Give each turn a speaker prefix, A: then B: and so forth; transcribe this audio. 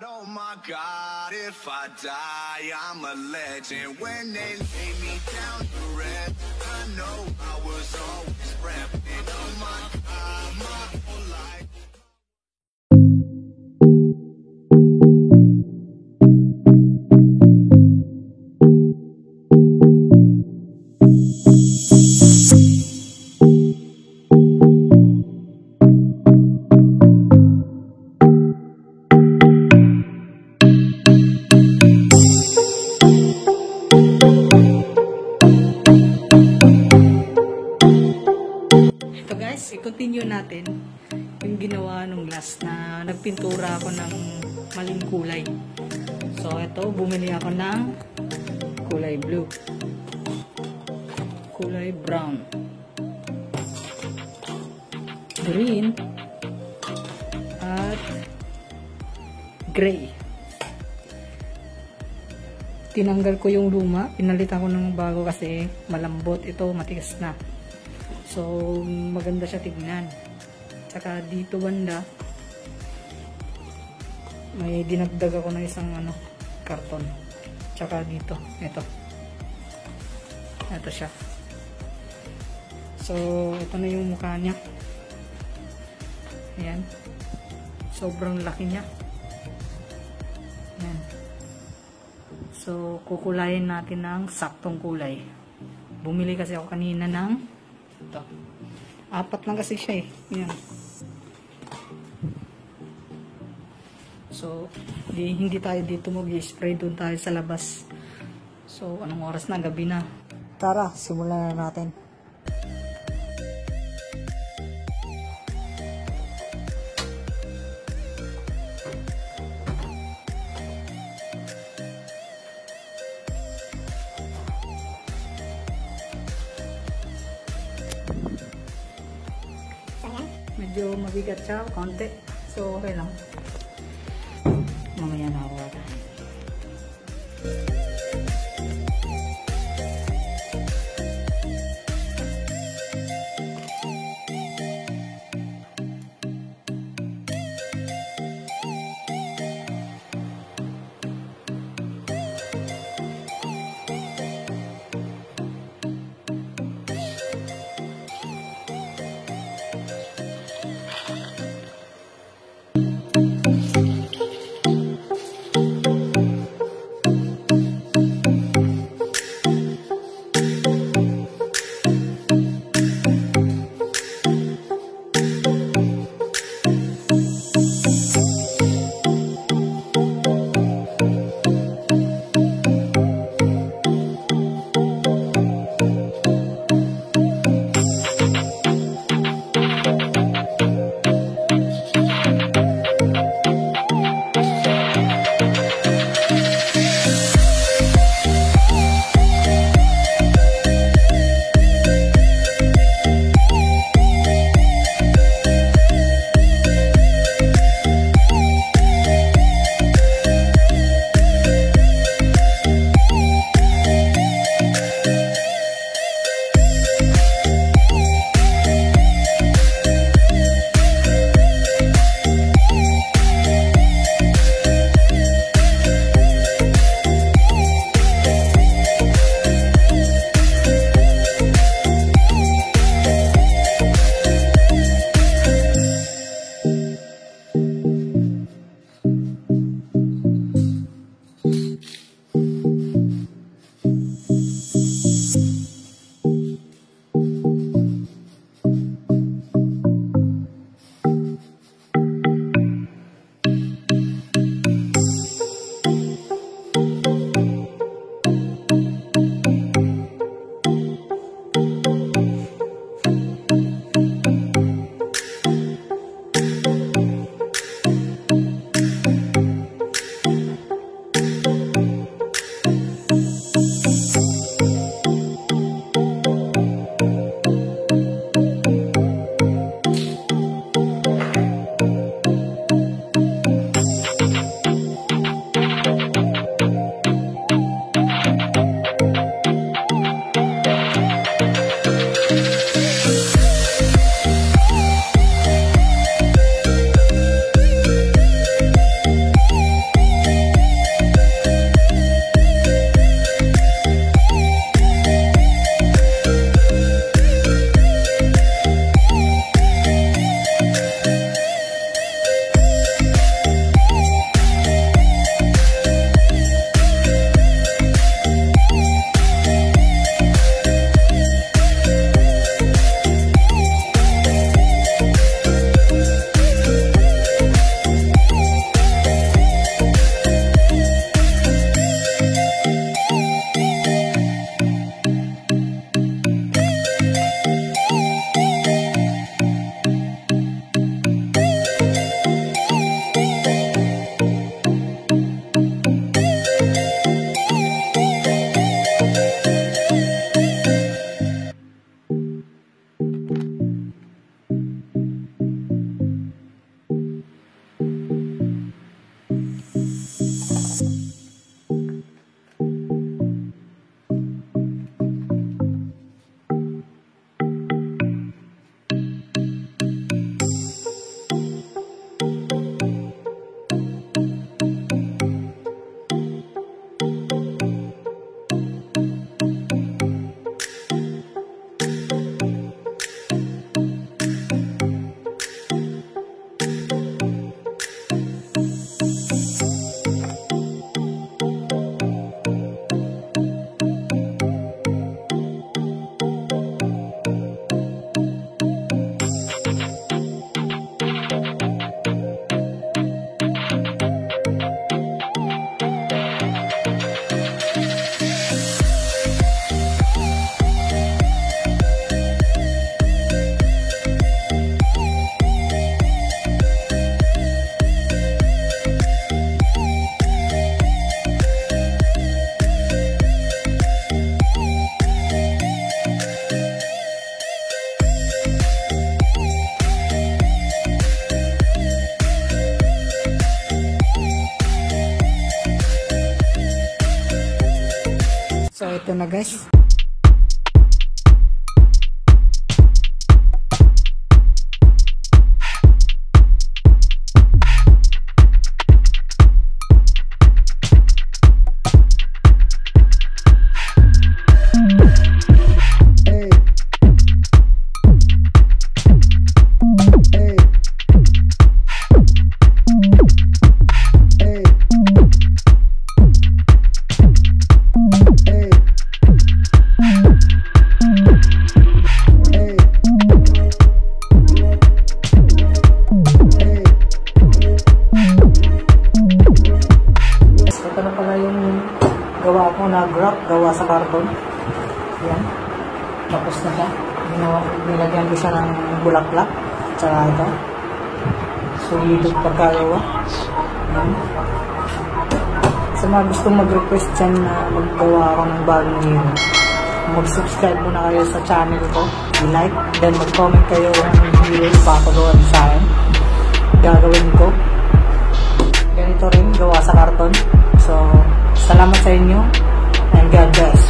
A: God, oh my God, if I die, I'm a legend. When they lay me down to rest, I know I was always repping. Oh my God, my
B: natin yung ginawa nung last na nagpintura ako ng maling kulay. So ito, bumili ako ng kulay blue. Kulay brown. Green. At gray. Tinanggal ko yung luma, pinalitan ko ng bago kasi malambot ito, matigas na. So, maganda siya tignan. Tsaka dito banda, may dinagdag ako ng isang ano, karton. Tsaka dito, ito. Ito siya. So, ito na yung mukha niya. Ayan. Sobrang laki niya. Ayan. So, kukulayin natin ng saktong kulay. Bumili kasi ako kanina ng ito. Apat lang kasi siya eh. Yan. So, di, hindi tayo dito mag-spray. Doon tayo sa labas. So, anong oras na? Gabi na. Tara, simulan na natin. Medyo mabigat siya, konti. So, okay lang. Mamaya na ako. Ito na gawa ko na graph, gawa sa karton. Yan. Tapos na siya. Ginawa, nilagyan ko siya ng bulaklak. Tsaka ito. Solidog pagkagawa. Yan. Sa mga gustong mag-request dyan na maggawa ako ng bagong hero, mag-subscribe muna kayo sa channel ko. I-like, then mag-comment kayo ng video papagawa niyo sa akin. Gagawin ko ganito rin gawa sa karton. So, salamat sa inyo and got dust.